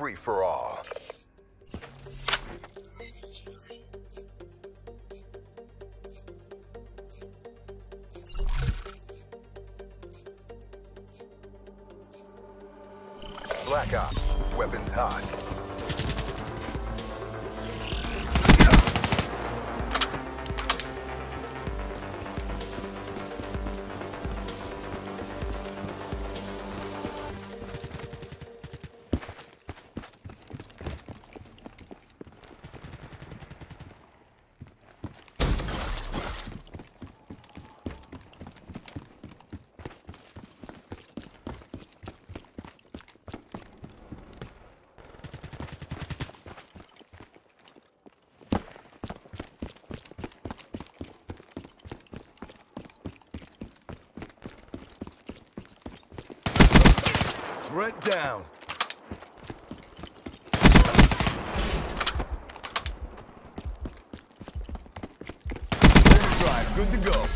free for all. Black Ops, weapons hot. Threat down. Overdrive, good to go.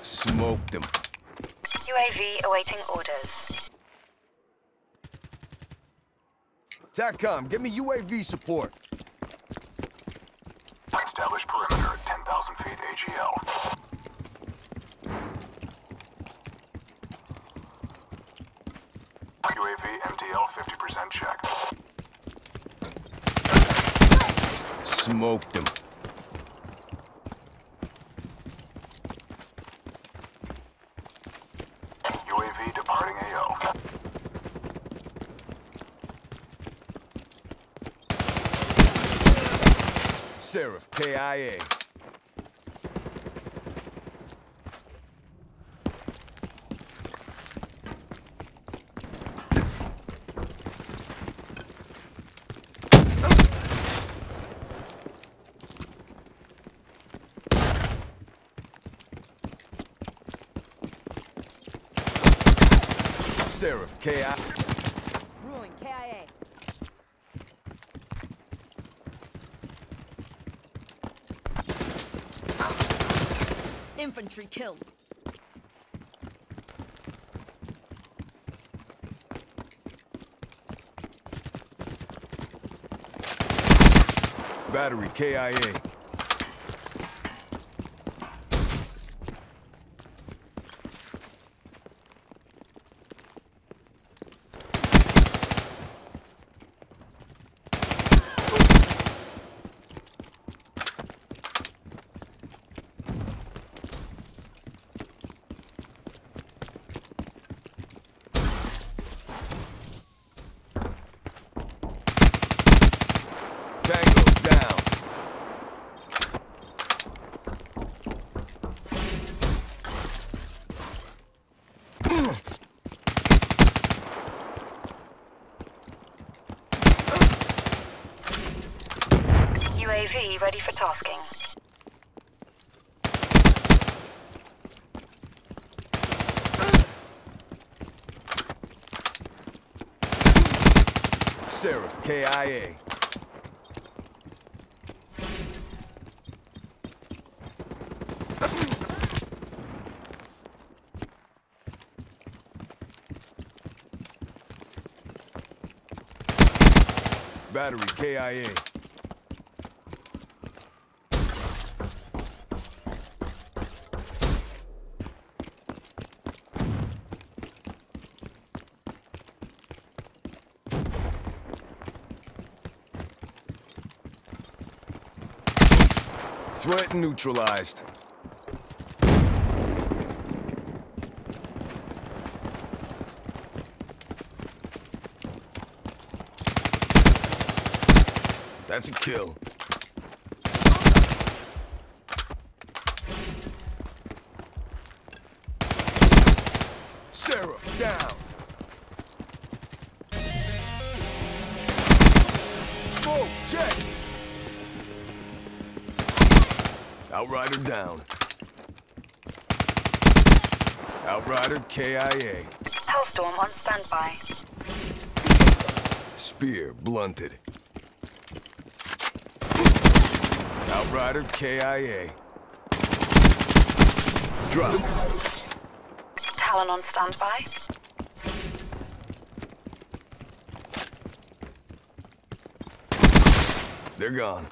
Smoked him. UAV awaiting orders. TACCOM, give me UAV support. Establish perimeter at 10,000 feet AGL. UAV MTL 50% check. Smoked him. Seraph, KIA. Seraph, KI. Ruin KIA. Infantry killed. Battery, KIA. Tango down. Ready for tasking. Seraph, KIA. Battery, KIA. Threat neutralized. That's a kill. Seraph, down. Smoke, check. Outrider down. Outrider KIA. Hellstorm on standby. Spear blunted. Outrider KIA. Dropped. Talon on standby. They're gone.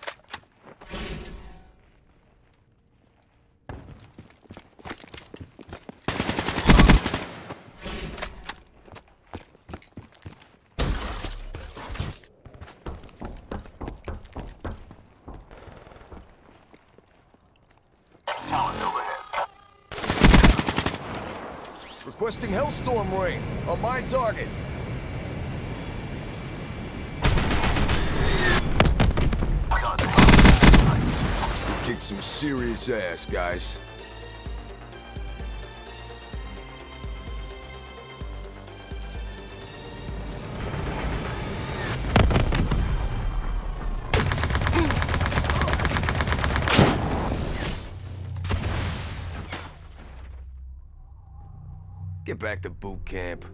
Requesting Hellstorm rain on my target. Kicked some serious ass, guys. Get back to boot camp.